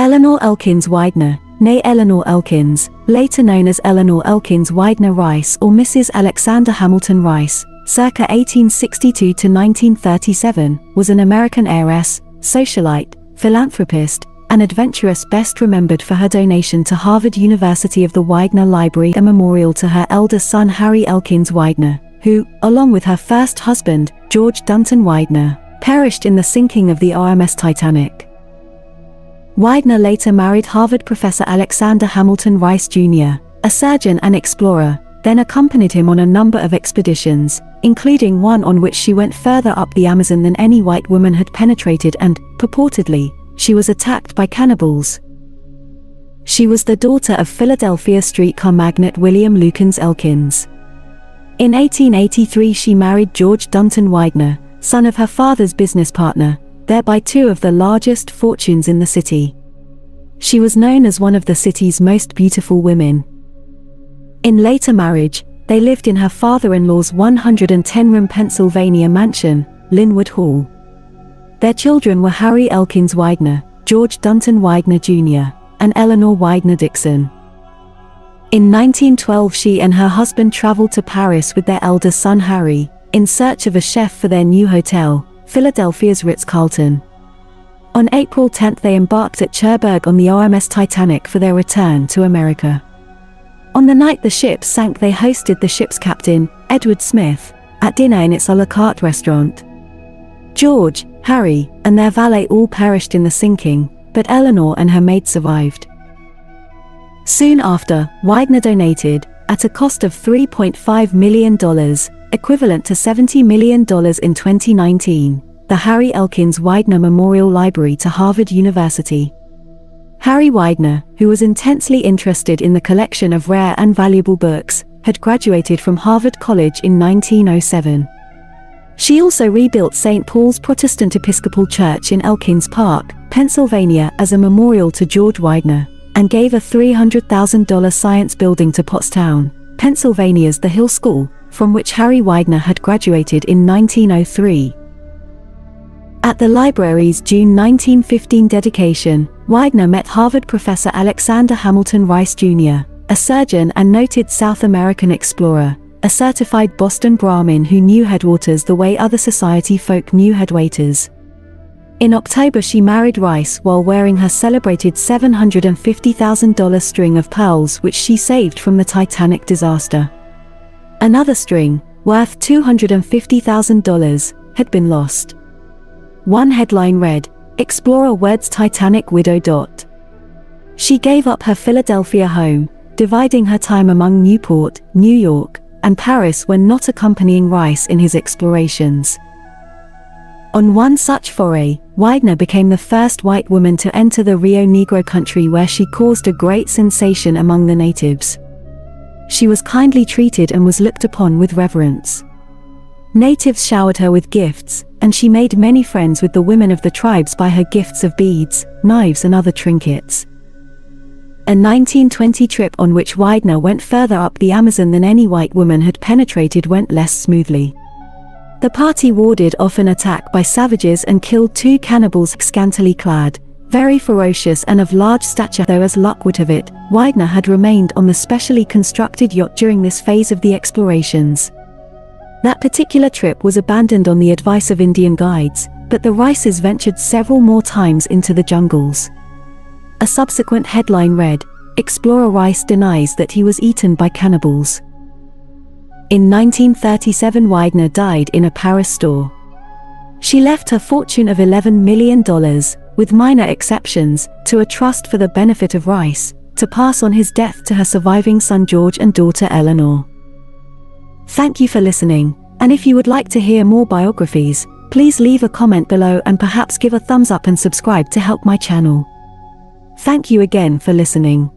Eleanor Elkins Widener, née Eleanor Elkins, later known as Eleanor Elkins Widener Rice or Mrs. Alexander Hamilton Rice, circa 1862 to 1937, was an American heiress, socialite, philanthropist, and adventuress best remembered for her donation to Harvard University of the Widener Library a memorial to her eldest son Harry Elkins Widener, who, along with her first husband, George Dunton Widener, perished in the sinking of the RMS Titanic. Widener later married Harvard professor Alexander Hamilton Rice Jr., a surgeon and explorer, then accompanied him on a number of expeditions, including one on which she went further up the Amazon than any white woman had penetrated and, purportedly, she was attacked by cannibals. She was the daughter of Philadelphia streetcar magnate William Lukens Elkins. In 1883 she married George Dunton Widener, son of her father's business partner, thereby two of the largest fortunes in the city. She was known as one of the city's most beautiful women. In later marriage, they lived in her father-in-law's 110-room Pennsylvania mansion, Lynnewood Hall. Their children were Harry Elkins Widener, George Dunton Widener Jr., and Eleanor Widener Dixon. In 1912 she and her husband traveled to Paris with their elder son Harry, in search of a chef for their new hotel, Philadelphia's Ritz-Carlton. On April 10 they embarked at Cherbourg on the RMS Titanic for their return to America. On the night the ship sank they hosted the ship's captain, Edward Smith, at dinner in its a la carte restaurant. George, Harry, and their valet all perished in the sinking, but Eleanor and her maid survived. Soon after, Widener donated, at a cost of $3.5 million, equivalent to $70 million in 2019, the Harry Elkins Widener Memorial Library to Harvard University. Harry Widener, who was intensely interested in the collection of rare and valuable books, had graduated from Harvard College in 1907. She also rebuilt St. Paul's Protestant Episcopal Church in Elkins Park, Pennsylvania as a memorial to George Widener, and gave a $300,000 science building to Pottstown, Pennsylvania's The Hill School, from which Harry Widener had graduated in 1903. At the library's June 1915 dedication, Widener met Harvard professor Alexander Hamilton Rice Jr., a surgeon and noted South American explorer, a certified Boston Brahmin who knew Headwaters the way other society folk knew Headwaters. In October she married Rice while wearing her celebrated $750,000 string of pearls which she saved from the Titanic disaster. Another string, worth $250,000, had been lost. One headline read, Explorer weds Titanic widow. Dot. She gave up her Philadelphia home, dividing her time among Newport, New York, and Paris when not accompanying Rice in his explorations. On one such foray, Widener became the first white woman to enter the Rio Negro country where she caused a great sensation among the natives she was kindly treated and was looked upon with reverence. Natives showered her with gifts, and she made many friends with the women of the tribes by her gifts of beads, knives and other trinkets. A 1920 trip on which Widener went further up the Amazon than any white woman had penetrated went less smoothly. The party warded off an attack by savages and killed two cannibals scantily clad, very ferocious and of large stature though as luck would have it, Widener had remained on the specially constructed yacht during this phase of the explorations. That particular trip was abandoned on the advice of Indian guides, but the Rices ventured several more times into the jungles. A subsequent headline read, Explorer Rice denies that he was eaten by cannibals. In 1937 Widener died in a Paris store. She left her fortune of $11 million, with minor exceptions, to a trust for the benefit of Rice, to pass on his death to her surviving son George and daughter Eleanor. Thank you for listening, and if you would like to hear more biographies, please leave a comment below and perhaps give a thumbs up and subscribe to help my channel. Thank you again for listening.